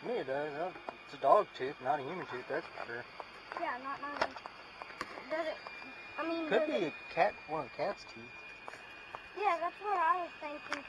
To me it does. It's a dog tooth, not a human tooth, that's for sure. Yeah, not mine. Does it? I mean, Could be it, a cat, one of cat's teeth. yeah, that's what I was thinking.